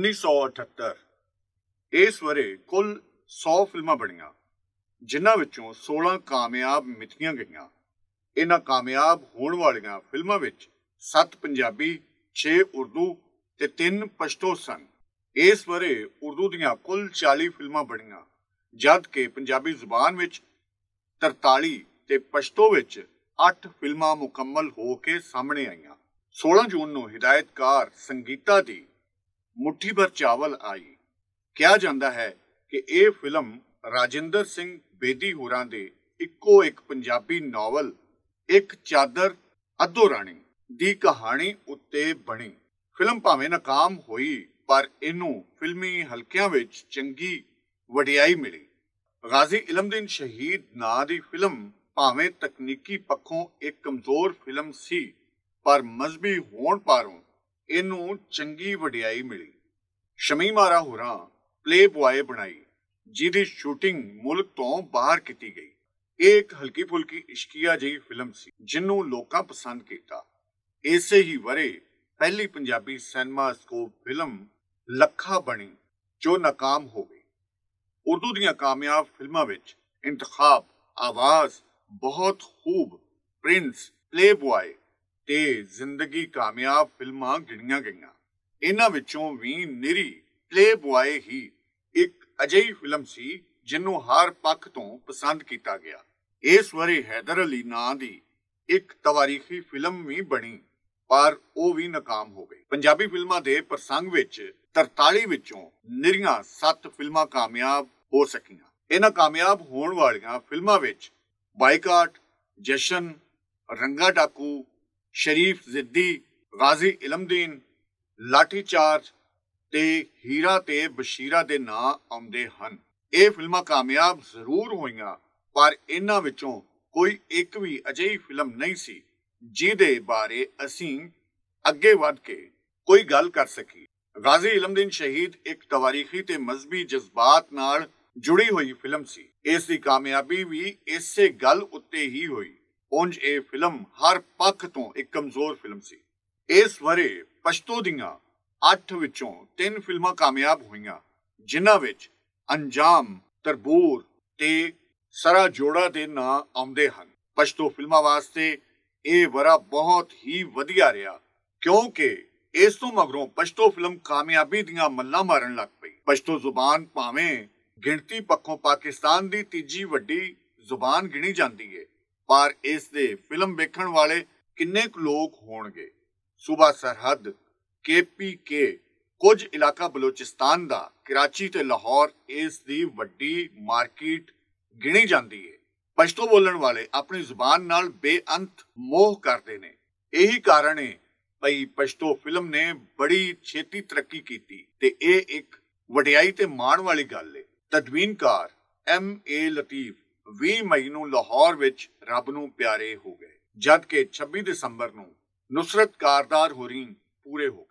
1978 ਇਸ ਵਰੇ ਕੁੱਲ 100 ਫਿਲਮਾਂ ਬਣੀਆਂ, ਜਿਨ੍ਹਾਂ ਵਿੱਚੋਂ 16 ਕਾਮਯਾਬ ਮਿਥੀਆਂ ਗਈਆਂ। ਇਹਨਾਂ ਕਾਮਯਾਬ ਹੋਣ ਵਾਲੀਆਂ ਫਿਲਮਾਂ ਵਿੱਚ 7 ਪੰਜਾਬੀ 6 ਉਰਦੂ ਤੇ 3 ਪਸ਼ਤੋ ਸਨ। ਇਸ ਵਰੇ ਉਰਦੂ ਦੀਆਂ ਕੁੱਲ 40 ਫਿਲਮਾਂ ਬਣੀਆਂ, ਜਦ ਕਿ ਪੰਜਾਬੀ ਜ਼ੁਬਾਨ ਵਿੱਚ 43 ਤੇ ਪਸ਼ਤੋ ਵਿੱਚ 8 ਫਿਲਮਾਂ ਮੁਕੰਮਲ ਹੋ ਕੇ ਸਾਹਮਣੇ ਆਈਆਂ। 16 ਜੂਨ ਨੂੰ ਹਿਦਾਇਤਕਾਰ ਸੰਗੀਤਾ ਦੀ ਮੁੱਠੀ ਭਰ ਚਾਵਲ ਆਈ। ਕਿਹਾ ਜਾਂਦਾ ਹੈ ਕਿ ਇਹ ਫਿਲਮ ਰਾਜਿੰਦਰ ਸਿੰਘ ਬੇਦੀ ਹੋਰਾਂ ਦੇ ਇੱਕੋ ਇੱਕ ਪੰਜਾਬੀ ਨਾਵਲ, ਇੱਕ ਚਾਦਰ ਅਧੋ ਰਾਣੀ ਦੀ ਕਹਾਣੀ ਉੱਤੇ ਬਣੀ। ਫਿਲਮ ਭਾਵੇਂ ਨਾਕਾਮ ਹੋਈ, ਪਰ ਇਹਨੂੰ ਫਿਲਮੀ ਹਲਕਿਆਂ ਵਿੱਚ ਚੰਗੀ ਵਡਿਆਈ ਮਿਲੀ। ਗਾਜ਼ੀ ਇਲਮਦੀਨ ਸ਼ਹੀਦ ਨਾਂ ਦੀ ਫਿਲਮ ਭਾਵੇਂ ਤਕਨੀਕੀ ਪੱਖੋਂ ਇੱਕ ਕਮਜ਼ੋਰ ਫਿਲਮ ਸੀ, ਪਰ ਮਜ਼ਬੀ ਹੋਣ ਪਾਰੋਂ ਇਹਨੂੰ ਚੰਗੀ ਵਡਿਆਈ ਮਿਲੀ। ਸ਼ਮੀ ਮਾਰਾ ਹੋਰਾਂ ਪਲੇ ਬੁਆਏ ਬਣਾਈ, ਜਿਹਦੀ ਸ਼ੂਟਿੰਗ ਮੁਲਕ ਤੋਂ ਬਾਹਰ ਕੀਤੀ ਗਈ। ਇਹ ਇੱਕ ਹਲਕੀ ਫੁਲਕੀ ਇਸ਼ਕੀਆ ਜਿਹੀ ਫਿਲਮ ਸੀ, ਜਿਹਨੂੰ ਲੋਕਾਂ ਪਸੰਦ ਕੀਤਾ। ਇਸੇ ਹੀ ਵਰੇ ਪਹਿਲੀ Punjabi cinema scope film Lakha ਬਣੀ, ਜੋ ਨਾਕਾਮ ਹੋ ਗਈ। ਉਰਦੂ ਦੀਆਂ ਕਾਮਯਾਬ ਫਿਲਮਾਂ ਵਿੱਚ ਇੰਤਖਾਬ, ਆਵਾਜ਼, ਬਹੁਤ ਖੂਬ ਪ੍ਰਿੰਸ ਪਲੇ ਬੁਆਏ ਤੇ ਜ਼ਿੰਦਗੀ ਕਾਮਯਾਬ ਫਿਲਮਾਂ ਗਿਣੀਆਂ ਗਈਆਂ। ਇਹਨਾਂ ਵਿੱਚੋਂ ਵੀ ਨਿਰੀ ਪਲੇ ਬੁਆਏ ਹੀ ਇੱਕ ਅਜਿਹੀ ਫਿਲਮ ਸੀ ਜਿਹਨੂੰ ਹਰ ਪੱਖ ਤੋਂ ਪਸੰਦ ਕੀਤਾ ਗਿਆ। ਇਸ ਵਰੇ ਹੈਦਰ ਅਲੀ ਨਾਂ ਦੀ ਇੱਕ ਤਵਾਰੀਖੀ ਫਿਲਮ ਵੀ ਬਣੀ, ਪਰ ਉਹ ਵੀ ਨਾਕਾਮ ਹੋ ਗਈ। ਪੰਜਾਬੀ ਫਿਲਮਾਂ ਦੇ ਪ੍ਰਸੰਗ ਵਿੱਚ 43 ਵਿੱਚੋਂ ਨਿਰੀਆਂ 7 ਫਿਲਮਾਂ ਕਾਮਯਾਬ ਹੋ ਸਕੀਆਂ। ਇਹਨਾਂ ਕਾਮਯਾਬ ਹੋਣ ਵਾਲੀਆਂ ਫਿਲਮਾਂ ਵਿੱਚ ਬਾਈਕਾਟ, ਜਸ਼ਨ, ਰੰਗਾ ਟਾਕੂ ਸ਼ਰੀਫ, ਜ਼ਿੱਦੀ ਗਾਜ਼ੀ ਇਲਮਦੀਨ ਲਾਠੀ ਚਾਰਜ ਤੇ ਹੀਰਾ ਤੇ ਬਸ਼ੀਰਾ ਦੇ ਨਾਂ ਆਉਂਦੇ ਹਨ। ਇਹ ਫਿਲਮਾਂ ਕਾਮਯਾਬ ਜ਼ਰੂਰ ਹੋਈਆਂ, ਪਰ ਇਹਨਾਂ ਵਿੱਚੋਂ ਕੋਈ ਇੱਕ ਵੀ ਅਜਿਹੀ ਫਿਲਮ ਨਹੀਂ ਸੀ, ਜਿਹਦੇ ਬਾਰੇ ਅਸੀਂ ਅੱਗੇ ਵੱਧ ਕੇ ਕੋਈ ਗੱਲ ਕਰ ਸਕੀਏ ਗਾਜ਼ੀ ਇਲਮਦੀਨ ਸ਼ਹੀਦ ਇੱਕ ਤਵਾਰੀਖੀ ਤੇ ਮਜ਼ਬੀ ਜਜ਼ਬਾਤ ਨਾਲ ਜੁੜੀ ਹੋਈ ਫਿਲਮ ਸੀ। ਇਸ ਦੀ ਕਾਮਯਾਬੀ ਵੀ ਇਸੇ ਗੱਲ ਉੱਤੇ ਹੀ ਹੋਈ। ਉਂਝ ਇਹ ਫਿਲਮ ਹਰ ਪੱਖ ਤੋਂ ਇੱਕ ਕਮਜ਼ੋਰ ਫਿਲਮ ਸੀ। ਇਸ ਵਰੇ ਪਸ਼ਤੋ ਦੀਆਂ 8 ਵਿੱਚੋਂ 3 ਫਿਲਮਾਂ ਕਾਮਯਾਬ ਹੋਈਆਂ, ਜਿਨ੍ਹਾਂ ਵਿੱਚ ਅੰਜਾਮ, ਤਰਬੂਰ ਤੇ ਸਰਾ ਜੋੜਾ ਦੇ ਨਾਂ ਆਉਂਦੇ ਹਨ। ਪਸ਼ਤੋ ਫਿਲਮਾਂ ਵਾਸਤੇ ਇਹ ਵਰਾ ਬਹੁਤ ਹੀ ਵਧੀਆ ਰਿਹਾ, ਕਿਉਂਕਿ ਇਸ ਤੋਂ ਮਗਰੋਂ ਪਸ਼ਤੋ ਫਿਲਮ ਕਾਮਯਾਬੀ ਦੀਆਂ ਮੱਲਾਂ ਮਾਰਨ ਲੱਗ ਪਈ। ਪਸ਼ਤੋ ਜ਼ੁਬਾਨ ਭਾਵੇਂ ਗਿਣਤੀ ਪੱਖੋਂ ਪਾਕਿਸਤਾਨ ਦੀ ਤੀਜੀ ਵੱਡੀ ਜ਼ੁਬਾਨ ਗਿਣੀ ਜਾਂਦੀ ਹੈ ਪਰ ਇਸ ਦੇ ਫਿਲਮ ਵੇਖਣ ਵਾਲੇ ਕਿੰਨੇ ਕੁ ਲੋਕ ਹੋਣਗੇ? ਸੂਬਾ ਸਰਹੱਦ ਕੇਪੀਕੇ ਕੁਝ ਇਲਾਕਾ ਬਲੋਚਿਸਤਾਨ ਦਾ, ਕਰਾਚੀ ਤੇ ਲਾਹੌਰ, ਇਸ ਦੀ ਵੱਡੀ ਮਾਰਕੀਟ ਗਿਣੀ ਜਾਂਦੀ ਹੈ ਪਸ਼ਤੋ ਬੋਲਣ ਵਾਲੇ ਆਪਣੀ ਜ਼ੁਬਾਨ ਨਾਲ ਬੇਅੰਤ ਮੋਹ ਕਰਦੇ ਨੇ। ਇਹੀ ਕਾਰਨ ਹੈ ਭਈ ਪਸ਼ਤੋ ਫਿਲਮ ਨੇ ਬੜੀ ਛੇਤੀ ਤਰੱਕੀ ਕੀਤੀ ਤੇ ਇਹ ਇੱਕ ਵਡਿਆਈ ਤੇ ਮਾਣ ਵਾਲੀ ਗੱਲ ਹੈ ਤਦਵੀਨਕਾਰ ਐਮ ਏ ਲਤੀਫ 20 ਮਈ ਨੂੰ ਲਾਹੌਰ ਵਿੱਚ ਰੱਬ ਨੂੰ ਪਿਆਰੇ ਹੋ ਗਏ ਜਦ ਕਿ 26 ਦਸੰਬਰ ਨੂੰ ਨੁਸਰਤ ਕਾਰਦਾਰ ਹੋਰੀ ਪੂਰੇ ਹੋ